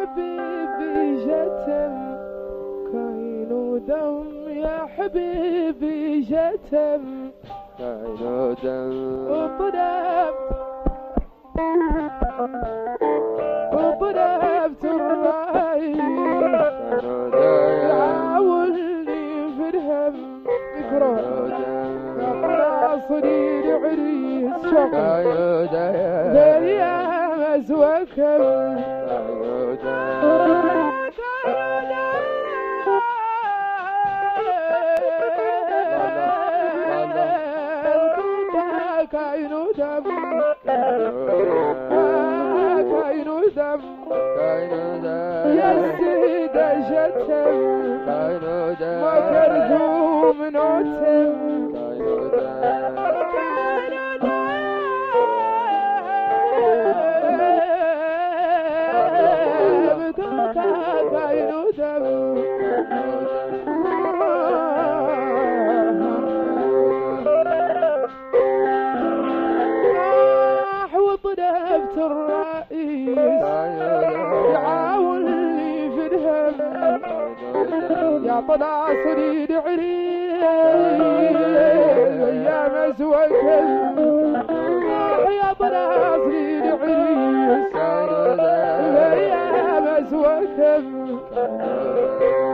حبيبي جتم كاين ودم يا حبيبي جتم كاين ودم وضربت وضربت الرأي. كاين ودم يعاولني فرهم ميكرو ناصري العريس شكل دم كاين دم يا سيدة جتم من عتم. الرئيس يعاونني في الهم يا طلع صديد عريس heaven.